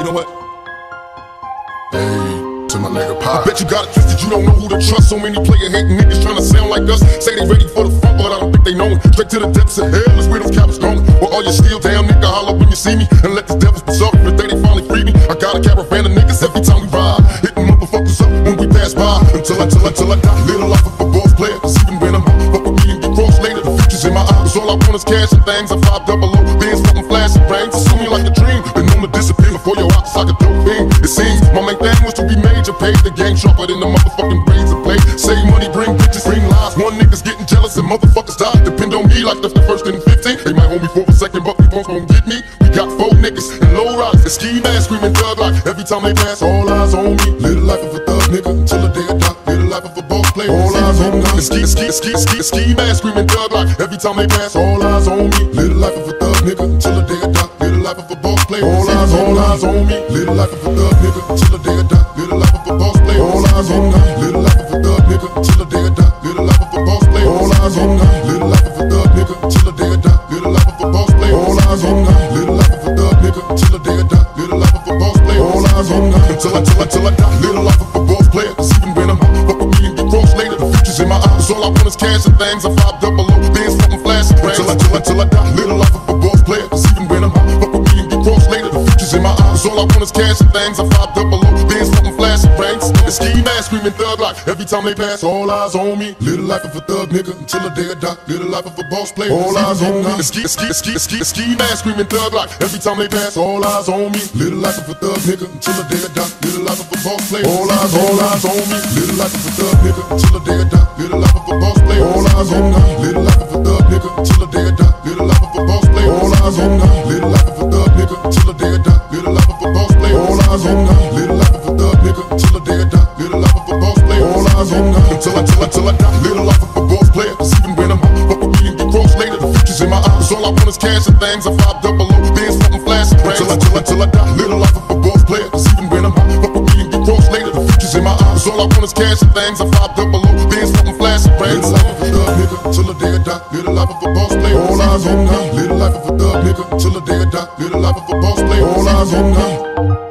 you know what? Hey. To my nigga pop. I bet you got it twisted, you don't know who to trust. So many player hating niggas trying to sound like us. Say they ready for the fuck, but I don't think they know it. Straight to the depths of hell is where those cowards going. Well, all you steal, damn nigga, holler when you see me. And let the devils be sorry the day they finally free me. I got a caravan of niggas every time we ride. Hitting motherfuckers up when we pass by. Until, I, till I die. Little life of a boss player, cause even when I'm up, fuck with me and get cross later. The future's in my eyes. All I want is cash and things. I'm five double O. before your eyes like a dope. It seems my main thing was to be major. Paid the game sharper than the motherfucking brains of play. Save money, bring bitches, bring lies. One niggas getting jealous and motherfuckers die. Depend on me like that's the first and 15. They might hold me for a second, but we won't gon' get me. We got four niggas and low riders and ski masks screaming thug like every time they pass. All eyes on me. Little life of a thug nigga until the day I die. Little life of a boss player. All eyes on me. And ski, ski, ski, ski, ski mask screaming thug like every time they pass. All eyes on me. Little life of a thug nigga until the day I die. Little life of a player. All eyes, all eyes on me. Little life of a thug nigga until the day I die. Little life of a boss player. All eyes on me. Little life of a thug nigga until the day I die. Little life of a boss player. All eyes on me. Little life of a thug nigga until the day I die. Little life of a boss player. All eyes on me. Little life of a thug nigga until the day I die. Little life of a boss player. All eyes on me. Until I, till I, till I die. Little life of a boss player. Cause even when I'm hot, fuck with me and get crossed later. The future's in my eyes. All I want is cash and things. I five double O. Bands fucking flashing brains. Till I, till I, till I die. Little life of a boss All I want is cash and things. I five double O. Bands fucking flashing brains. And ski mask screaming thug like every time they pass. All eyes on me. Little life of a thug nigga until the day I die. Little life of a boss player. All eyes on me. And ski, ski, ski, ski, ski mask screaming thug like every time they pass. All eyes on me. Little life of a thug nigga until the day I die. Little life of a boss player. All eyes, all eyes on me. Little life of a thug nigga until the day I die. Little life of a boss player. All eyes on me. Little life of a thug nigga until the day I die. Little life of a boss player. All eyes on me. Little life of a thug nigga until the day I die. Eyes on me. Little life of a thug nigga until the day I die. Little life of a boss player. All eyes on me. Until I, till I, till I die. Little life of a boss player. Cause even when I'm hot, fuck with me and get crossed later. The future's in my eyes. All I want is cash and things. I five double O. Bands fucking flashing brains. Till I, till I, till I die. Little life of a boss player. Cause even when I'm hot, fuck with me and get crossed later. The future's in my eyes. All I want is cash and things. I five double O. Bands fucking flashing brains. Little life of a thug nigga till the day I die. Little life of a boss player. All eyes on me. Little life of a thug nigga till the day I die. Little life of a boss player. All eyes on me.